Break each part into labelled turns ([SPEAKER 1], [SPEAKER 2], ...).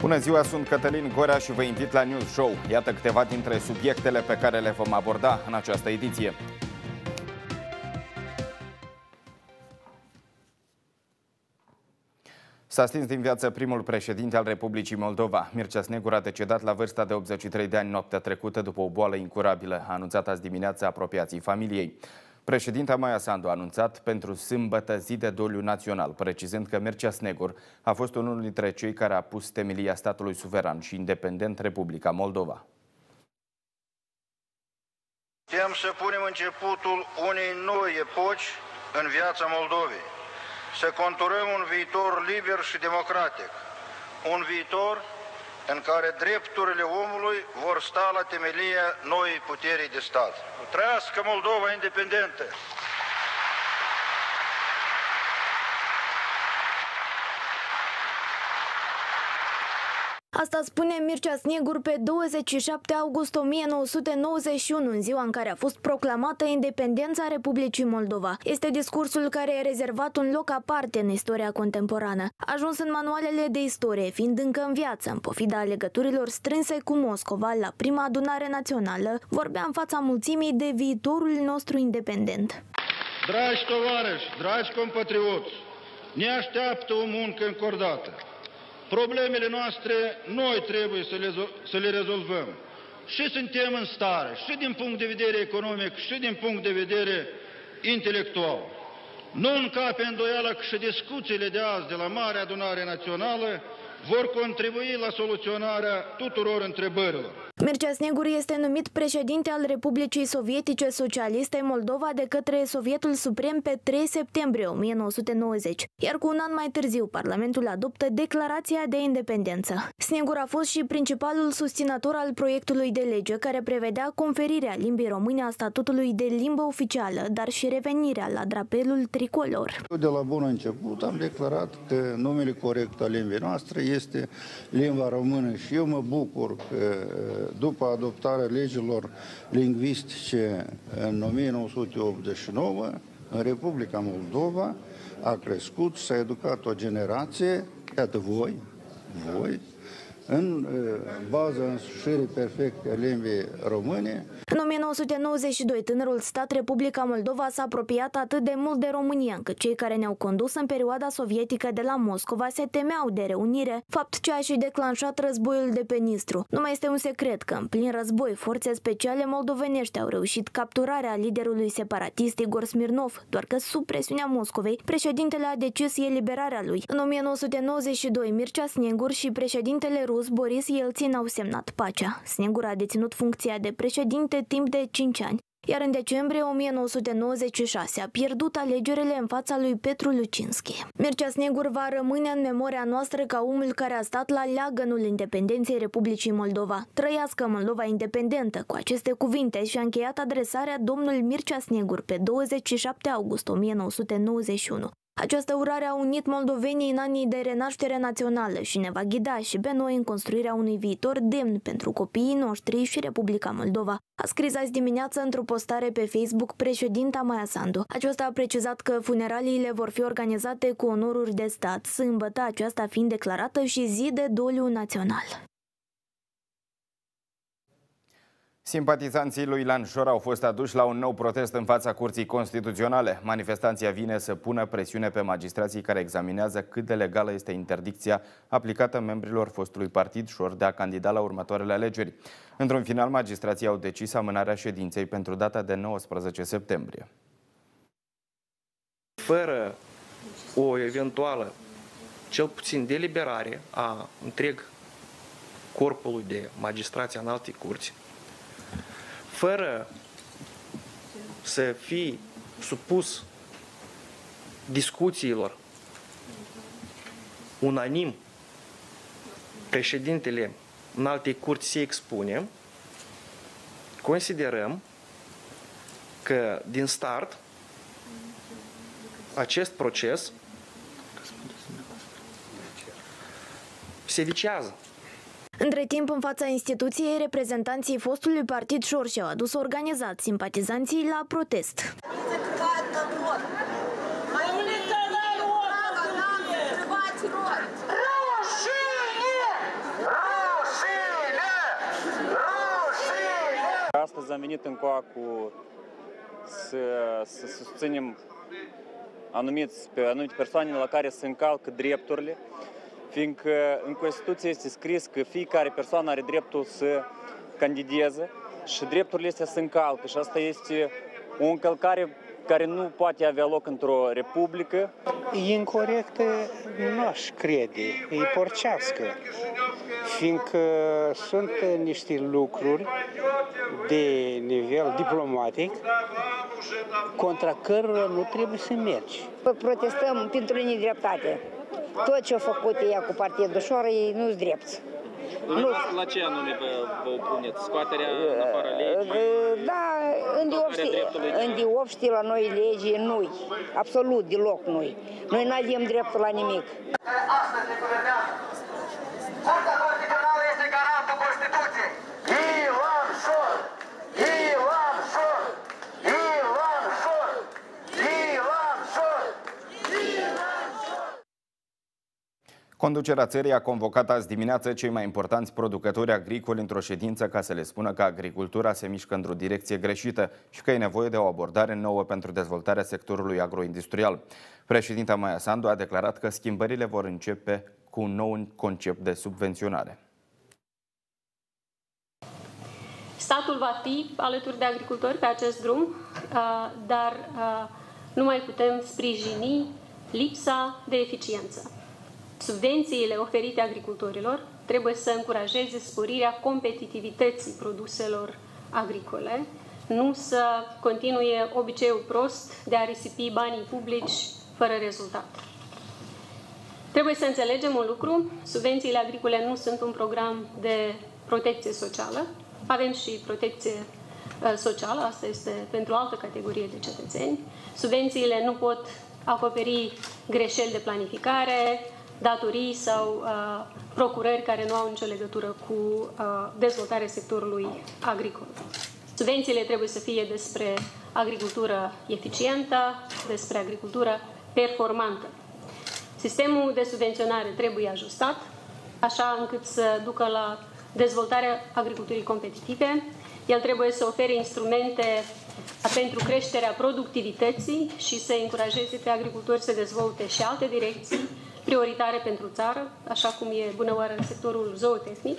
[SPEAKER 1] Bună ziua, sunt Cătălin Gorea și vă invit la News Show. Iată câteva dintre subiectele pe care le vom aborda în această ediție. S-a stins din viață primul președinte al Republicii Moldova. Mircea Snegur a decedat la vârsta de 83 de ani noaptea trecută după o boală incurabilă, a anunțat azi dimineața apropiații familiei. Președinta Maia Sandu a anunțat pentru sâmbătă zi de doliu național, precizând că Mircea Snegur a fost unul dintre cei care a pus temelia statului suveran și independent Republica Moldova.
[SPEAKER 2] Putem să punem începutul unei noi epoci în viața Moldovei, să conturăm un viitor liber și democratic, un viitor în care drepturile omului vor sta la temelia noii puterii de stat. Trăiască Moldova independentă!
[SPEAKER 3] Asta spune Mircea Snegur pe 27 august 1991, în ziua în care a fost proclamată independența Republicii Moldova. Este discursul care e rezervat un loc aparte în istoria contemporană. A ajuns în manualele de istorie, fiind încă în viață, în pofida legăturilor strânse cu Moscova la prima adunare națională, vorbea în fața mulțimii de viitorul nostru independent.
[SPEAKER 2] Dragi tovarăși, dragi compatrioți, ne așteaptă o muncă încordată. Problemele noastre noi trebuie să le, să le rezolvăm. Și suntem în stare, și din punct de vedere economic, și din punct de vedere intelectual. Nu încape îndoială că și discuțiile de azi de la Marea Adunare Națională vor contribui la soluționarea tuturor întrebărilor.
[SPEAKER 3] Mircea Snegur este numit președinte al Republicii Sovietice Socialiste Moldova de către Sovietul Suprem pe 3 septembrie 1990, iar cu un an mai târziu Parlamentul adoptă Declarația de Independență. Snegur a fost și principalul susținător al proiectului de lege care prevedea conferirea limbii române a statutului de limbă oficială, dar și revenirea la drapelul tricolor.
[SPEAKER 4] De la bun început am declarat că numele corect al limbii noastre este limba română și eu mă bucur că după adoptarea legilor lingvistice în 1989, în Republica Moldova a crescut, s-a educat o generație, iată voi, voi, în baza însușirii perfecte a limbii române.
[SPEAKER 3] În 1992, tânărul stat Republica Moldova s-a apropiat atât de mult de România, încât cei care ne-au condus în perioada sovietică de la Moscova se temeau de reunire, fapt ce a și declanșat războiul de pe Nistru. Nu mai este un secret că în plin război, forțe speciale moldovenești au reușit capturarea liderului separatist Igor Smirnov, doar că sub presiunea Moscovei, președintele a decis eliberarea lui. În 1992, Mircea Snegur și președintele rus rus Boris Yeltsin au semnat pacea. Snegur a deținut funcția de președinte timp de 5 ani, iar în decembrie 1996 a pierdut alegerile în fața lui Petru Lucinski. Mircea Snegur va rămâne în memoria noastră ca omul care a stat la leagănul independenței Republicii Moldova. Trăiască Moldova independentă! Cu aceste cuvinte și-a încheiat adresarea domnul Mircea Snegur pe 27 august 1991. Această urare a unit moldovenii în anii de renaștere națională și ne va ghida și pe noi în construirea unui viitor demn pentru copiii noștri și Republica Moldova. A scris azi dimineață într-o postare pe Facebook președinta Maia Sandu. Aceasta a precizat că funeraliile vor fi organizate cu onoruri de stat, sâmbătă aceasta fiind declarată și zi de doliu național.
[SPEAKER 1] Simpatizanții lui Ilan Șor au fost aduși la un nou protest în fața Curții Constituționale. Manifestanția vine să pună presiune pe magistrații care examinează cât de legală este interdicția aplicată membrilor fostului partid Șor de a candida la următoarele alegeri. Într-un final, magistrații au decis amânarea ședinței pentru data de 19 septembrie.
[SPEAKER 5] Fără o eventuală, cel puțin deliberare a întreg corpului de magistrații în alte curți, fără să fii supus discuțiilor unanim președintele în alte curți se expune, considerăm că din start acest proces se vicează.
[SPEAKER 3] Între timp, în fața instituției, reprezentanții fostului partid Șor și-au adus organizat simpatizanții la protest.
[SPEAKER 6] Astăzi am venit în coa cu să, să susținem anumiți, pe anumite persoane la care se încalcă drepturile, fiindcă în Constituție este scris că fiecare persoană are dreptul să candideze și drepturile astea se încalcă și asta este o încălcare care nu poate avea loc într-o republică.
[SPEAKER 7] E incorrectă, nu aș crede, e porcească, fiindcă sunt niște lucruri de nivel diplomatic contra cărora nu trebuie să mergi.
[SPEAKER 8] Protestăm pentru nedreptate. Tot ce a făcut ea cu Partidul Șoră, ei nu-s drept.
[SPEAKER 9] Nu. La ce anume vă, vă opuneți? Scoaterea în afara legii?
[SPEAKER 8] Da, în diopști la noi legi nu absolut deloc nu Noi nu avem dreptul la nimic. Astăzi ne
[SPEAKER 1] Conducerea țării a convocat azi dimineață cei mai importanți producători agricoli într-o ședință ca să le spună că agricultura se mișcă într-o direcție greșită și că e nevoie de o abordare nouă pentru dezvoltarea sectorului agroindustrial. Președinta Maia Sandu a declarat că schimbările vor începe cu un nou concept de subvenționare.
[SPEAKER 10] Statul va fi alături de agricultori pe acest drum, uh, dar uh, nu mai putem sprijini lipsa de eficiență. Subvențiile oferite agricultorilor trebuie să încurajeze sporirea competitivității produselor agricole, nu să continue obiceiul prost de a risipi banii publici fără rezultat. Trebuie să înțelegem un lucru, subvențiile agricole nu sunt un program de protecție socială, avem și protecție uh, socială, asta este pentru o altă categorie de cetățeni. Subvențiile nu pot acoperi greșeli de planificare, datorii sau uh, procurări care nu au nicio legătură cu uh, dezvoltarea sectorului agricol. Subvențiile trebuie să fie despre agricultură eficientă, despre agricultură performantă. Sistemul de subvenționare trebuie ajustat, așa încât să ducă la dezvoltarea agriculturii competitive. El trebuie să ofere instrumente pentru creșterea productivității și să încurajeze pe agricultori să dezvolte și alte direcții prioritare pentru țară, așa cum e bunăoară în sectorul zootehnic.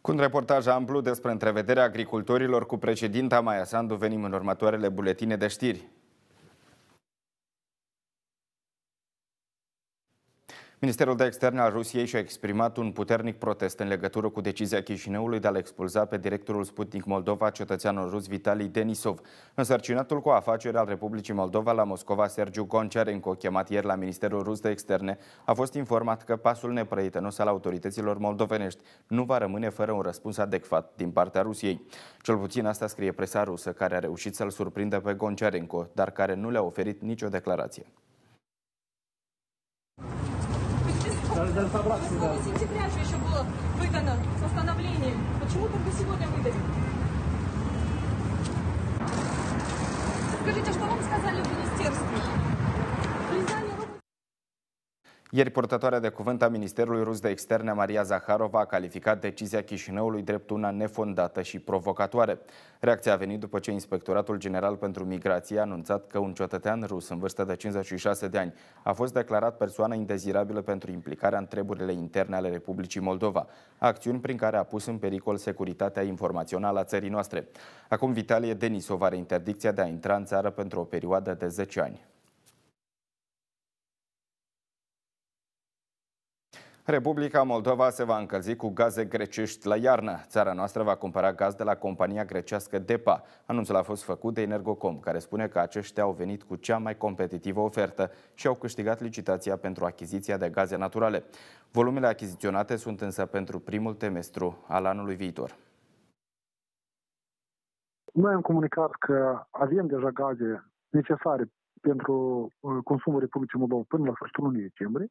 [SPEAKER 1] Cu un reportaj amplu despre întrevederea agricultorilor cu președinta Maia Sandu venim în următoarele buletine de știri. Ministerul de Externe al Rusiei și-a exprimat un puternic protest în legătură cu decizia Chișinăului de a-l expulza pe directorul Sputnik Moldova, cetățeanul rus Vitali Denisov. Însărcinatul cu afaceri al Republicii Moldova la Moscova, Sergiu Goncearenko, chemat ieri la Ministerul Rus de Externe, a fost informat că pasul neprăietenos al autorităților moldovenești nu va rămâne fără un răspuns adecvat din partea Rusiei. Cel puțin asta scrie presa rusă, care a reușit să-l surprindă pe Goncearenko, dar care nu le-a oferit nicio declarație. Даже собраться не дали. сентября же еще было выдано с остановлением. Почему только сегодня выдали? Скажите, что вам сказали в министерстве? Ieri, purtătoarea de cuvânt a Ministerului Rus de Externe, Maria Zaharova, a calificat decizia Chișinăului drept una nefondată și provocatoare. Reacția a venit după ce Inspectoratul General pentru Migrație a anunțat că un cetățean rus în vârstă de 56 de ani a fost declarat persoană indezirabilă pentru implicarea în treburile interne ale Republicii Moldova, acțiuni prin care a pus în pericol securitatea informațională a țării noastre. Acum Vitalie Denisov are interdicția de a intra în țară pentru o perioadă de 10 ani. Republica Moldova se va încălzi cu gaze grecești la iarnă. Țara noastră va cumpăra gaz de la compania grecească DEPA. Anunțul a fost făcut de Energocom, care spune că aceștia au venit cu cea mai competitivă ofertă și au câștigat licitația pentru achiziția de gaze naturale. Volumele achiziționate sunt însă pentru primul trimestru al anului viitor.
[SPEAKER 11] Noi am comunicat că avem deja gaze necesare pentru uh, consumul Republicii Moldova până la sfârșitul lunii decembrie.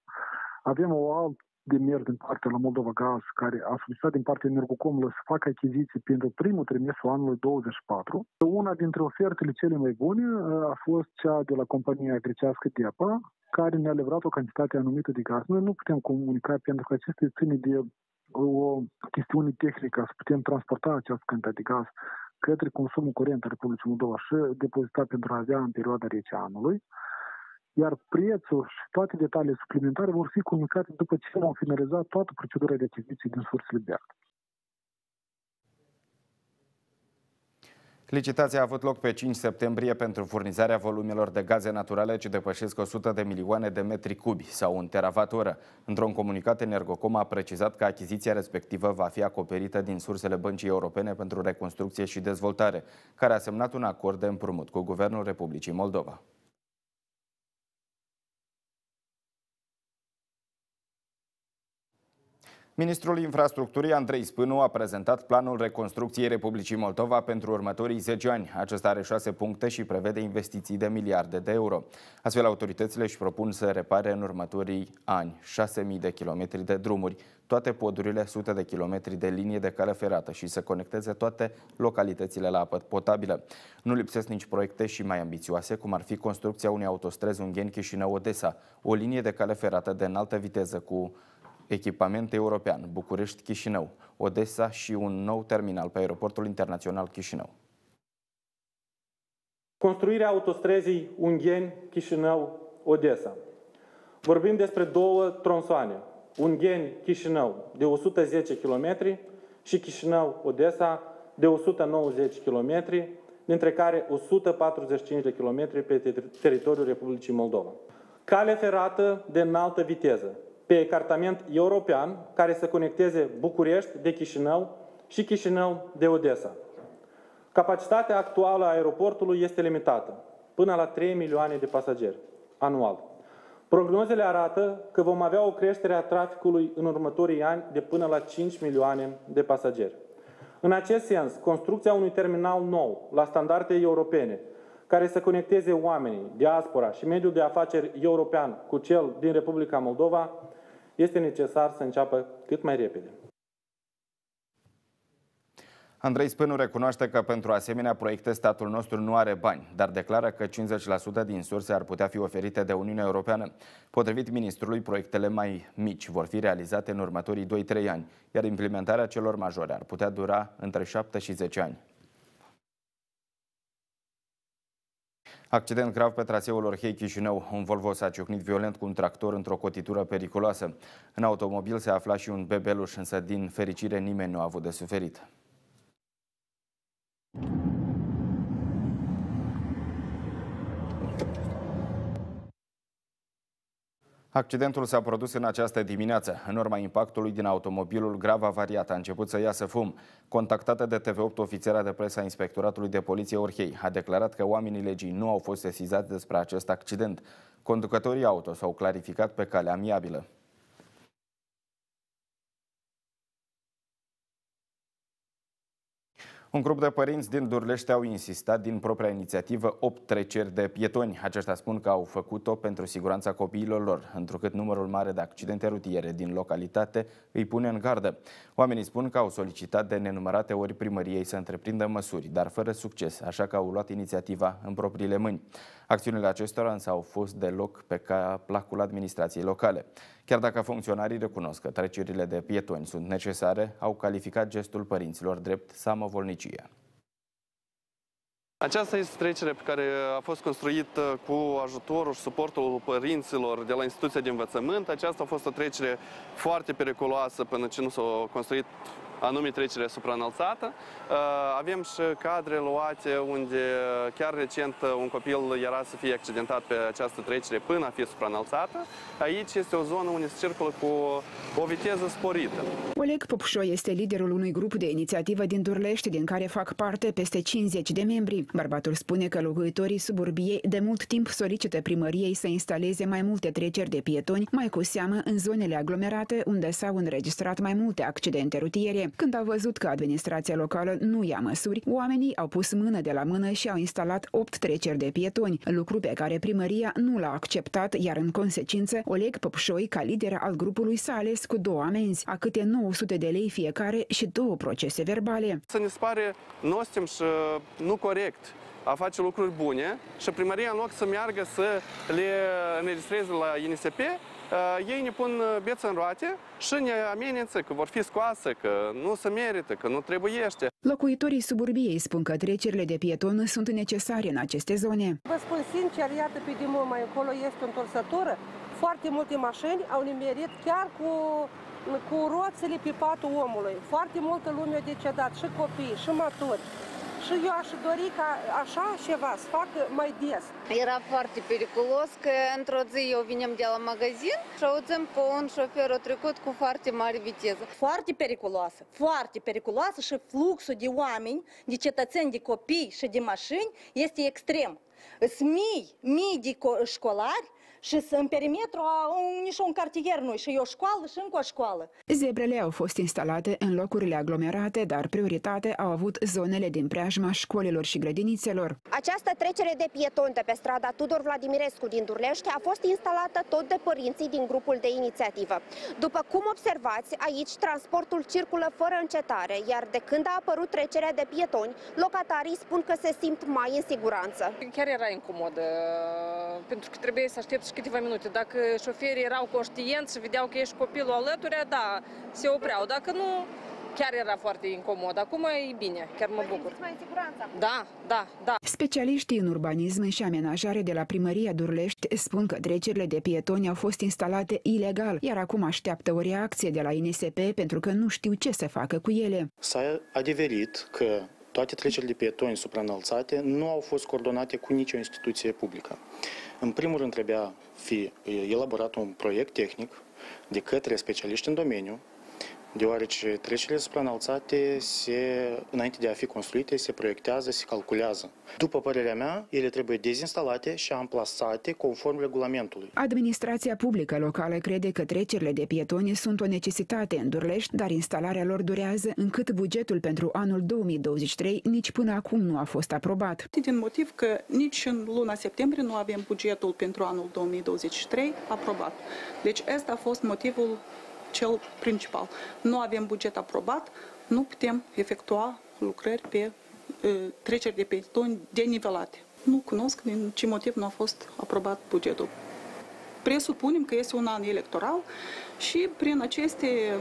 [SPEAKER 11] Avem o alt de mers din partea la Moldova Gaz, care a solicitat din partea Energocomului să facă achiziții pentru primul trimestru anului 24. Una dintre ofertele cele mai bune uh, a fost cea de la compania grecească DEPA, care ne-a livrat o cantitate anumită de gaz. Noi nu putem comunica pentru că aceste ține de o chestiune tehnică să putem transporta această cantitate de gaz către consumul curent al Republicii Moldova și depozitat pentru a avea în perioada rece anului, iar prețul și toate detaliile suplimentare vor fi comunicate după ce vom finaliza toată procedura de achiziție din sursele BERT.
[SPEAKER 1] Licitația a avut loc pe 5 septembrie pentru furnizarea volumelor de gaze naturale ce depășesc 100 de milioane de metri cubi sau un teravat-oră. Într-un comunicat, Energocom a precizat că achiziția respectivă va fi acoperită din sursele Băncii Europene pentru Reconstrucție și Dezvoltare, care a semnat un acord de împrumut cu Guvernul Republicii Moldova. Ministrul Infrastructurii Andrei Spânu a prezentat planul reconstrucției Republicii Moldova pentru următorii 10 ani. Acesta are 6 puncte și prevede investiții de miliarde de euro. Astfel, autoritățile își propun să repare în următorii ani 6.000 de kilometri de drumuri, toate podurile, sute de kilometri de linie de cale ferată și să conecteze toate localitățile la apă potabilă. Nu lipsesc nici proiecte și mai ambițioase, cum ar fi construcția unei autostrăzi Ungheni-Chișinău-Odessa, o linie de cale ferată de înaltă viteză cu echipament european, București-Chișinău, Odessa și un nou terminal pe aeroportul internațional Chișinău.
[SPEAKER 12] Construirea autostrăzii Ungheni-Chișinău-Odessa. Vorbim despre două tronsoane, Ungheni-Chișinău de 110 km și Chișinău-Odessa de 190 km, dintre care 145 de km pe teritoriul Republicii Moldova. Cale ferată de înaltă viteză, pe ecartament european care să conecteze București de Chișinău și Chișinău de Odessa. Capacitatea actuală a aeroportului este limitată, până la 3 milioane de pasageri anual. Prognozele arată că vom avea o creștere a traficului în următorii ani de până la 5 milioane de pasageri. În acest sens, construcția unui terminal nou, la standarde europene, care să conecteze oamenii, diaspora și mediul de afaceri european cu cel din Republica Moldova, este necesar să înceapă cât mai repede.
[SPEAKER 1] Andrei Spânu recunoaște că pentru asemenea proiecte statul nostru nu are bani, dar declară că 50% din surse ar putea fi oferite de Uniunea Europeană. Potrivit ministrului, proiectele mai mici vor fi realizate în următorii 2-3 ani, iar implementarea celor majore ar putea dura între 7 și 10 ani. Accident grav pe traseul Orhei-Chișinău. Un Volvo s-a ciocnit violent cu un tractor într-o cotitură periculoasă. În automobil se afla și un bebeluș, însă din fericire nimeni nu a avut de suferit. Accidentul s-a produs în această dimineață. În urma impactului din automobilul grav avariat a început să iasă fum. Contactată de TV8, ofițera de presă a Inspectoratului de Poliție Orhei a declarat că oamenii legii nu au fost sesizați despre acest accident. Conducătorii auto s-au clarificat pe cale amiabilă. Un grup de părinți din Durlești au insistat din propria inițiativă 8 treceri de pietoni. Aceștia spun că au făcut-o pentru siguranța copiilor lor, întrucât numărul mare de accidente rutiere din localitate îi pune în gardă. Oamenii spun că au solicitat de nenumărate ori primăriei să întreprindă măsuri, dar fără succes, așa că au luat inițiativa în propriile mâini. Acțiunile acestora însă au fost deloc pe placul administrației locale. Chiar dacă funcționarii recunosc că trecerile de pietoni sunt necesare, au calificat gestul părinților drept samovolnicie.
[SPEAKER 13] Aceasta este trecere pe care a fost construită cu ajutorul și suportul părinților de la instituția de învățământ. Aceasta a fost o trecere foarte periculoasă până ce nu s-a construit anume trecere supraînălțată. Uh, avem și cadre luate unde chiar recent un copil era să fie accidentat pe această trecere până a fi supraînălțată. Aici este o zonă unde se circulă cu o viteză sporită.
[SPEAKER 14] Oleg Popșo este liderul unui grup de inițiativă din Durlești, din care fac parte peste 50 de membri. Bărbatul spune că locuitorii suburbiei de mult timp solicită primăriei să instaleze mai multe treceri de pietoni, mai cu seamă în zonele aglomerate unde s-au înregistrat mai multe accidente rutiere. Când au văzut că administrația locală nu ia măsuri, oamenii au pus mână de la mână și au instalat 8 treceri de pietoni, lucru pe care primăria nu l-a acceptat, iar în consecință Oleg Păpșoi, ca lider al grupului, s-a ales cu două amenzi, a câte 900 de lei fiecare și două procese verbale.
[SPEAKER 13] Să ne pare nostim și nu corect a face lucruri bune și primăria în loc să meargă să le înregistreze la INSP, uh, ei ne pun uh, bețe în roate și ne amenință că vor fi scoase, că nu se merită, că nu trebuiește.
[SPEAKER 14] Locuitorii suburbiei spun că trecerile de pieton sunt necesare în aceste zone.
[SPEAKER 15] Vă spun sincer, iată pe dimul mai încolo este o întorsătură. Foarte multe mașini au nimerit chiar cu, cu roțele pe patul omului. Foarte multă lume a decedat, și copii, și maturi. Și eu aș dori ca așa ceva să facă mai des.
[SPEAKER 16] Era foarte periculos că într-o zi eu vinem de la magazin și auzim că un șofer a trecut cu foarte mare viteză.
[SPEAKER 17] Foarte periculoasă, foarte periculoasă și fluxul de oameni, de cetățeni, de copii și de mașini este extrem. Sunt mii, mii de școlari și în perimetru a un, nici un cartier nu și e o școală și încă o școală.
[SPEAKER 14] Zebrele au fost instalate în locurile aglomerate, dar prioritate au avut zonele din preajma școlilor și grădinițelor.
[SPEAKER 18] Această trecere de pieton de pe strada Tudor Vladimirescu din Durlești a fost instalată tot de părinții din grupul de inițiativă. După cum observați, aici transportul circulă fără încetare, iar de când a apărut trecerea de pietoni, locatarii spun că se simt mai în siguranță.
[SPEAKER 19] Chiar era incomod, pentru că trebuie să aștepți și câteva minute. Dacă șoferii erau conștienți și vedeau că ești copilul alături, da, se opreau. Dacă nu, chiar era foarte incomod. Acum e bine, chiar mă bucur.
[SPEAKER 18] mai în siguranță
[SPEAKER 19] Da, da, da.
[SPEAKER 14] Specialiștii în urbanism și amenajare de la primăria Durlești spun că trecerile de pietoni au fost instalate ilegal, iar acum așteaptă o reacție de la INSP pentru că nu știu ce să facă cu ele.
[SPEAKER 20] S-a adeverit că toate trecerile de pietoni supraînălțate nu au fost coordonate cu nicio instituție publică. În primul rând trebuia fi elaborat un proiect tehnic de către specialiști în domeniu, deoarece trecerile supraînălțate, se, înainte de a fi construite, se proiectează, se calculează. După părerea mea, ele trebuie dezinstalate și amplasate conform regulamentului.
[SPEAKER 14] Administrația publică locală crede că trecerile de pietoni sunt o necesitate în Durlești, dar instalarea lor durează încât bugetul pentru anul 2023 nici până acum nu a fost aprobat.
[SPEAKER 21] Din motiv că nici în luna septembrie nu avem bugetul pentru anul 2023 aprobat. Deci ăsta a fost motivul cel principal. Nu avem buget aprobat, nu putem efectua lucrări pe uh, treceri de pietoni denivelate. Nu cunosc din ce motiv nu a fost aprobat bugetul. Presupunem că este un an electoral și prin aceste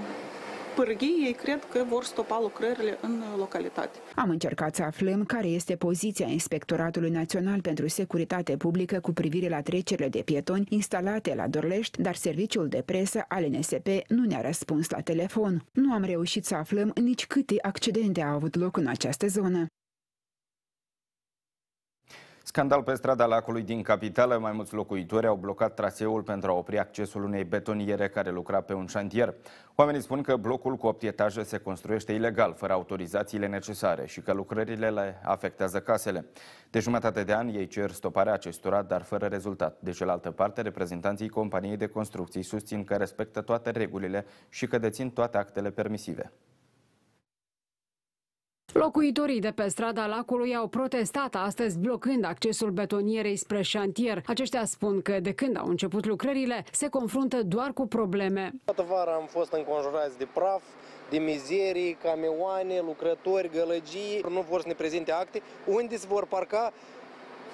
[SPEAKER 21] pârghii, ei cred că vor stopa lucrările în localitate.
[SPEAKER 14] Am încercat să aflăm care este poziția Inspectoratului Național pentru Securitate Publică cu privire la trecerile de pietoni instalate la Dorlești, dar serviciul de presă al NSP nu ne-a răspuns la telefon. Nu am reușit să aflăm nici câte accidente au avut loc în această zonă.
[SPEAKER 1] Scandal pe strada lacului din capitală. Mai mulți locuitori au blocat traseul pentru a opri accesul unei betoniere care lucra pe un șantier. Oamenii spun că blocul cu 8 etaje se construiește ilegal, fără autorizațiile necesare și că lucrările le afectează casele. De jumătate de an ei cer stoparea acestora, dar fără rezultat. De cealaltă parte, reprezentanții companiei de construcții susțin că respectă toate regulile și că dețin toate actele permisive.
[SPEAKER 22] Locuitorii de pe strada lacului au protestat astăzi blocând accesul betonierei spre șantier. Aceștia spun că de când au început lucrările se confruntă doar cu probleme.
[SPEAKER 23] Toată vara am fost înconjurați de praf, de mizerii, camioane, lucrători, gălăgii. Nu vor să ne prezinte acte. Unde se vor parca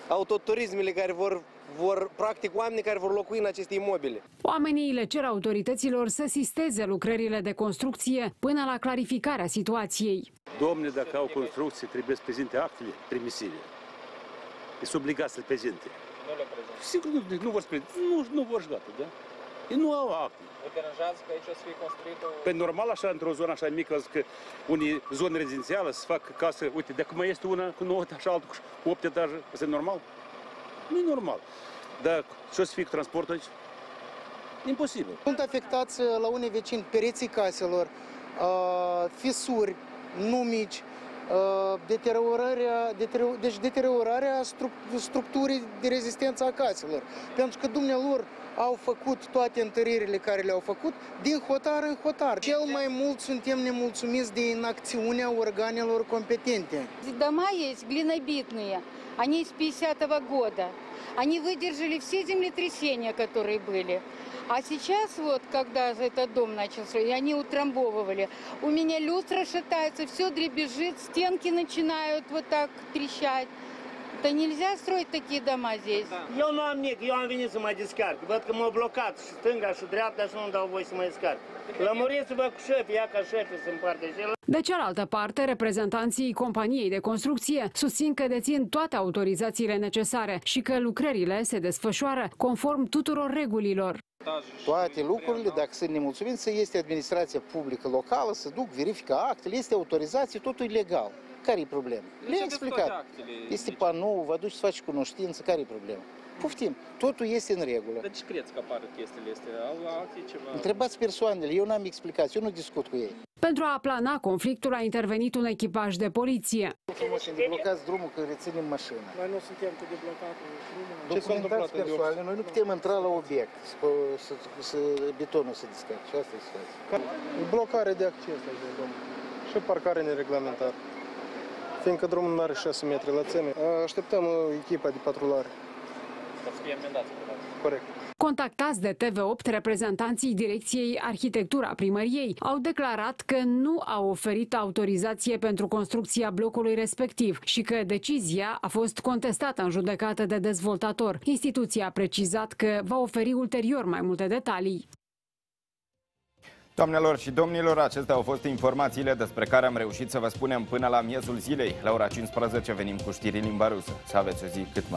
[SPEAKER 23] autoturismele care vor vor, practic, oamenii care vor locui în aceste imobile.
[SPEAKER 22] Oamenii le cer autorităților să sisteze lucrările de construcție până la clarificarea situației.
[SPEAKER 24] Domne, dacă au construcții, trebuie să prezinte actele permisive. Sunt obligați să le prezinte.
[SPEAKER 9] Nu le prezintă.
[SPEAKER 24] Sigur, nu, nu vor să prezinte. Nu, nu vor și gata, da? Ei nu au acte.
[SPEAKER 9] Vă deranjează că aici o să fie construit o...
[SPEAKER 24] Pe normal, așa, într-o zonă așa mică, că unii zone rezidențială să fac casă, uite, dacă mai este una cu 9 etaje, altă cu 8 etaje, este normal? Nu e normal. Dar ce o să fie cu transportul aici? Imposibil.
[SPEAKER 25] Sunt afectați uh, la unii vecini pereții caselor, uh, fisuri, nu mici, uh, deteriorarea, deterior, deci deteriorarea structurii de rezistență a caselor. Pentru că dumnealor au făcut toate întăririle care le-au făcut din hotar în hotar. Cel mai mult suntem nemulțumiți de inacțiunea organelor competente.
[SPEAKER 16] Дома есть глинобитные, они с 50-го года. Они выдержали все землетрясения, которые были. А сейчас вот, когда этот дом начался, и они утрамбовывали, у меня люстра шатается, все дребезжит, стенки начинают вот так трещать. Да nельзя строить такие дома здесь.
[SPEAKER 26] Eu nu am nic, eu am venit să mă descarc. Văd că m-au blocat și stânga și dreapta și nu-mi dau voie să mă descarc. Lămuriți-vă cu șefii, ia ca șefii să împarte și el.
[SPEAKER 22] De cealaltă parte, reprezentanții companiei de construcție susțin că dețin toate autorizațiile necesare și că lucrările se desfășoară conform tuturor regulilor.
[SPEAKER 27] Toate lucrurile, dacă sunt nemulțumiți, este administrația publică locală, să duc, verifică actele, este autorizație, totul e legal. Care e problema? Le-am explicat. Este panou, vă duci să faci cunoștință, care e problema? Poftim, totul este în regulă.
[SPEAKER 9] De ce crezi că apar chestiile astea? Au alții ceva?
[SPEAKER 27] Întrebați persoanele, eu n-am explicații, eu nu discut cu ei.
[SPEAKER 22] Pentru a plana conflictul a intervenit un echipaj de poliție.
[SPEAKER 27] Frumos să deblocați drumul că reținem mașina.
[SPEAKER 25] Noi nu suntem cu deblocatul
[SPEAKER 27] Documentați persoane, noi nu putem intra la obiect, să, să, să betonul să descarce. Și asta e situația.
[SPEAKER 25] Blocare de acces, aici, domnul. Și parcare nereglementară. Fiindcă drumul nu are 6 metri lățime, așteptăm uh, echipa de patrulare.
[SPEAKER 9] Să fie amendați,
[SPEAKER 25] Corect.
[SPEAKER 22] Contactați de TV8, reprezentanții Direcției Arhitectura Primăriei au declarat că nu au oferit autorizație pentru construcția blocului respectiv și că decizia a fost contestată în judecată de dezvoltator. Instituția a precizat că va oferi ulterior mai multe detalii.
[SPEAKER 1] Doamnelor și domnilor, acestea au fost informațiile despre care am reușit să vă spunem până la miezul zilei. La ora 15 venim cu știri în limba rusă. Să aveți o zi cât mai